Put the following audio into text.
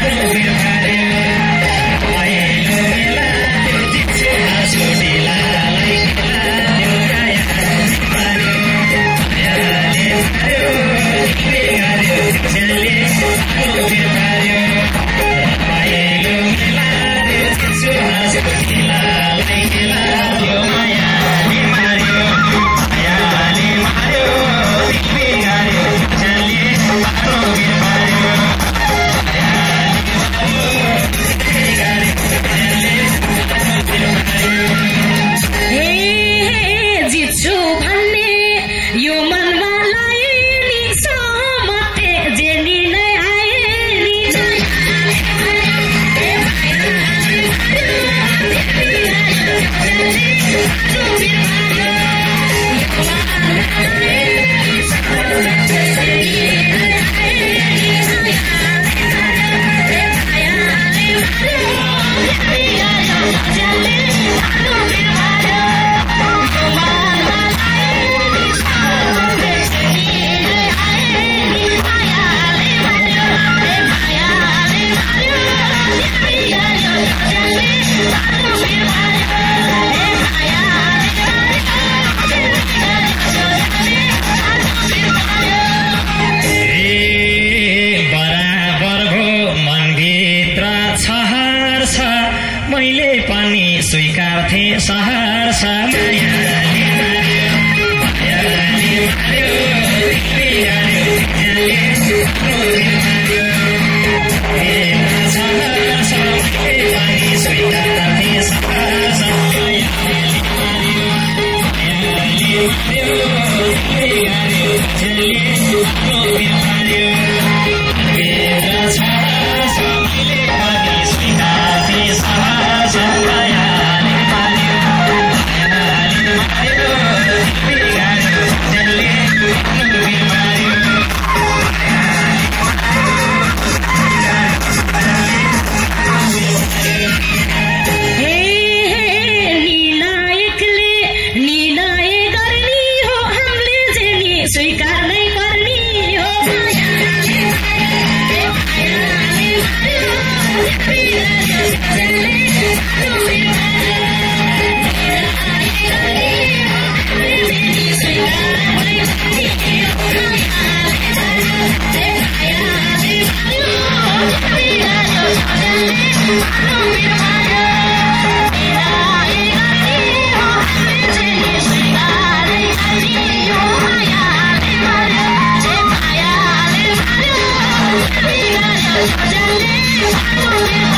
Yeah. I don't live, I do